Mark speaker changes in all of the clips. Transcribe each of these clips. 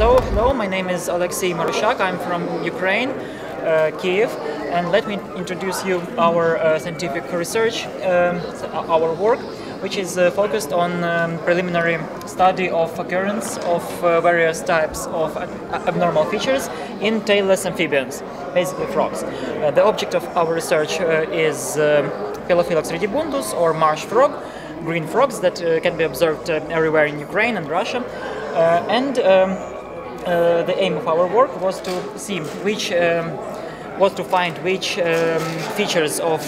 Speaker 1: so, hello, my name is Oleksii Marushchak. I'm from Ukraine, uh, Kiev, and let me introduce you our uh, scientific research, um, our work, which is uh, focused on um, preliminary study of occurrence of uh, various types of abnormal features in tailless amphibians, basically frogs. Uh, the object of our research uh, is um, Pelophylax ridibundus, or marsh frog, green frogs that can be observed everywhere in Ukraine and Russia. and um, the aim of our work was to see which um, was to find which um, features of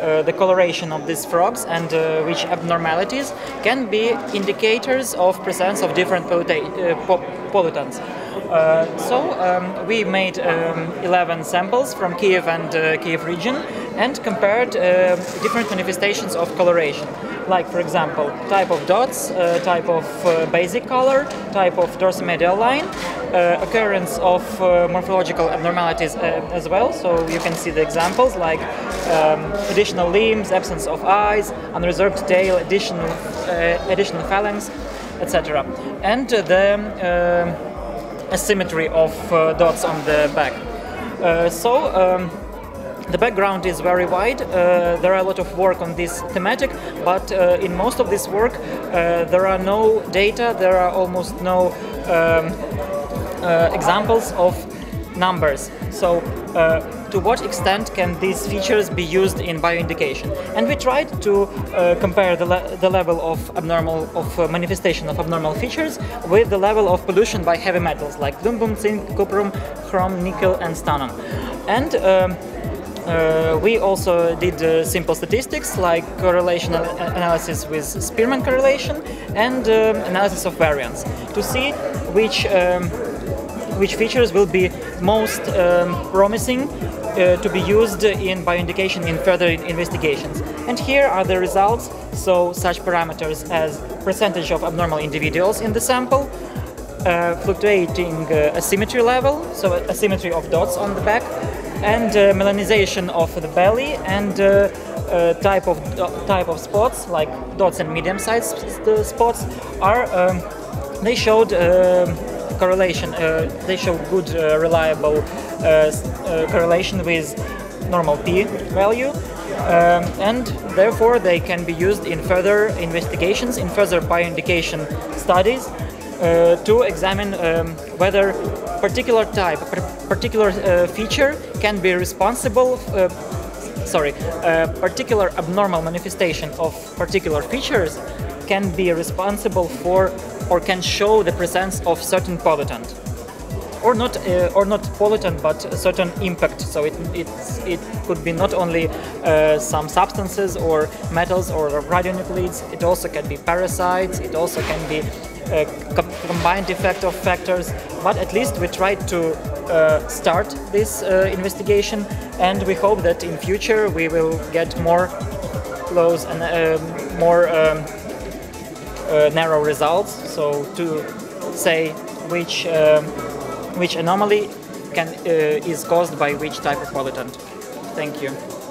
Speaker 1: uh, uh, the coloration of these frogs and uh, which abnormalities can be indicators of presence of different pollutants. Uh, so um, we made um, 11 samples from Kiev and uh, Kiev region and compared uh, different manifestations of coloration like for example type of dots, uh, type of uh, basic color, type of dorsomedial line, uh, occurrence of uh, morphological abnormalities uh, as well. So you can see the examples like um, additional limbs, absence of eyes, unresorbed tail, additional uh, additional phalanx, etc. And the asymmetry of dots on the back. so. Um, the background is very wide. Uh, there are a lot of work on this thematic, but uh, in most of this work, uh, there are no data, there are almost no um, uh, examples of numbers. So, uh, to what extent can these features be used in bioindication? And we tried to uh, compare the, le the, level of abnormal of manifestation of abnormal features with the level of pollution by heavy metals like plumbum, zinc, cuprum, chrome, nickel, and stannum. And um, uh, we also did uh, simple statistics like correlation analysis with Spearman correlation and um, analysis of variance to see which um, which features will be most um, promising uh, to be used in bioindication in further investigations. And here are the results. So such parameters as percentage of abnormal individuals in the sample, uh, fluctuating uh, asymmetry level, so asymmetry of dots on the back, and uh, melanization of the belly and uh, uh, type of type of spots like dots and medium-sized spots are um, they showed um, correlation. they show good, reliable correlation with normal p value. Um, and therefore they can be used in further investigations, in further bioindication studies uh, to examine um, whether particular type, particular uh, feature can be responsible, uh, sorry, particular abnormal manifestation of particular features can be responsible for or can show the presence of certain pollutant or not uh, or not pollutant but a certain impact. So it it could be not only uh, some substances or metals or radionuclides it also can be parasites it also can be a combined effect of factors, but at least we tried to uh, start this uh, investigation and we hope that in future we will get more close and uh, more um, uh, narrow results. So to say which um, which anomaly can uh, is caused by which type of pollutant. Thank you.